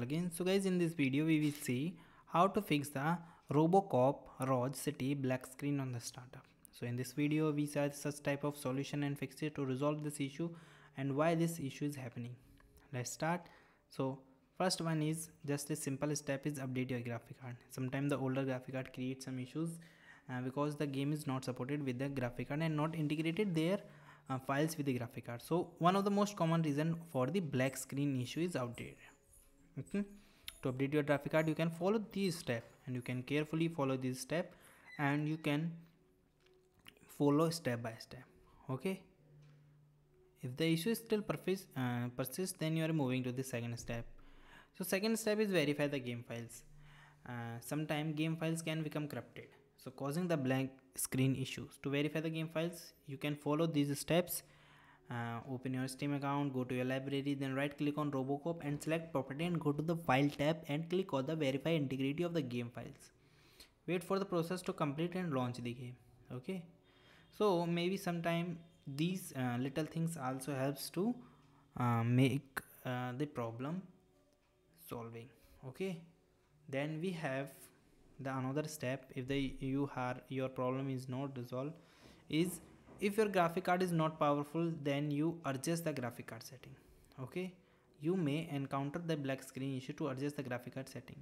again. So guys in this video we will see how to fix the robocop rogue city black screen on the startup. So in this video we saw such type of solution and fix it to resolve this issue and why this issue is happening. Let's start. So first one is just a simple step is update your graphic card. Sometimes the older graphic card creates some issues uh, because the game is not supported with the graphic card and not integrated their uh, files with the graphic card. So one of the most common reason for the black screen issue is outdated okay? To update your graphic card you can follow these step and you can carefully follow this step and you can follow step by step okay? If the issue is still persist, uh, persist then you are moving to the second step. So second step is verify the game files. Uh, sometimes game files can become corrupted. So causing the blank screen issues. To verify the game files you can follow these steps uh, open your steam account go to your library then right click on robocop and select property and go to the file tab and click on the verify integrity of the game files. Wait for the process to complete and launch the game okay? So maybe sometime these uh, little things also helps to uh, make uh, the problem solving okay? Then we have the another step. If the you are your problem is not resolved is if your graphic card is not powerful then you adjust the graphic card setting okay? You may encounter the black screen issue to adjust the graphic card setting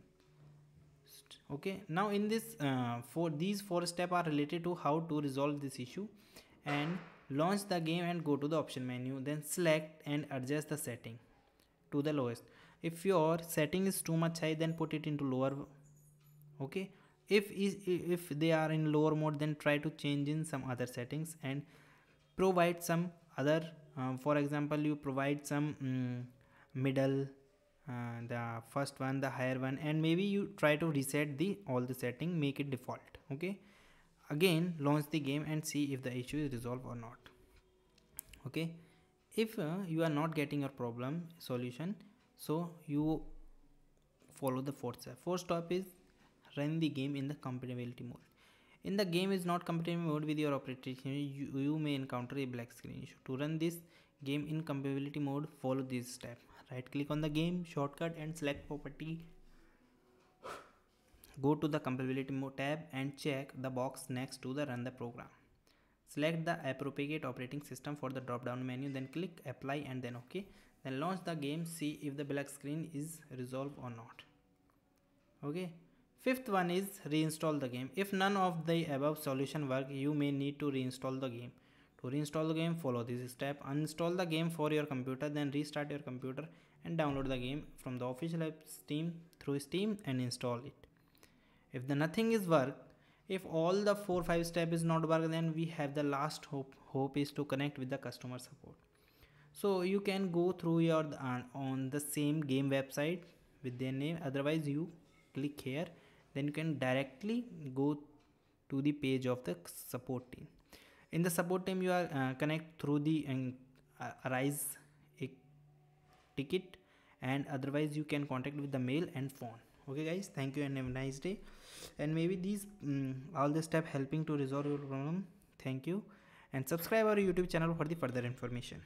okay? Now in this uh, for these four steps are related to how to resolve this issue and launch the game and go to the option menu then select and adjust the setting to the lowest. If your setting is too much high then put it into lower okay if if they are in lower mode then try to change in some other settings and provide some other um, for example you provide some um, middle uh, the first one the higher one and maybe you try to reset the all the setting make it default okay? Again launch the game and see if the issue is resolved or not okay? If uh, you are not getting your problem solution so you follow the fourth step. Fourth step is run the game in the compatibility mode. In the game is not compatible mode with your operating system, you, you may encounter a black screen issue. To run this game in compatibility mode, follow this step. Right click on the game shortcut and select property. Go to the compatibility mode tab and check the box next to the run the program. Select the appropriate operating system for the drop down menu then click apply and then ok. Then launch the game see if the black screen is resolved or not. Okay Fifth one is reinstall the game. If none of the above solution work, you may need to reinstall the game. To reinstall the game, follow this step. Uninstall the game for your computer, then restart your computer and download the game from the official app Steam through Steam and install it. If the nothing is work, if all the 4-5 step is not work, then we have the last hope. Hope is to connect with the customer support. So you can go through your uh, on the same game website with their name. Otherwise, you click here then you can directly go to the page of the support team. In the support team you are uh, connect through the uh, arise ticket and otherwise you can contact with the mail and phone. Okay guys thank you and have a nice day. And maybe these um, all the step helping to resolve your problem. Thank you. And subscribe our youtube channel for the further information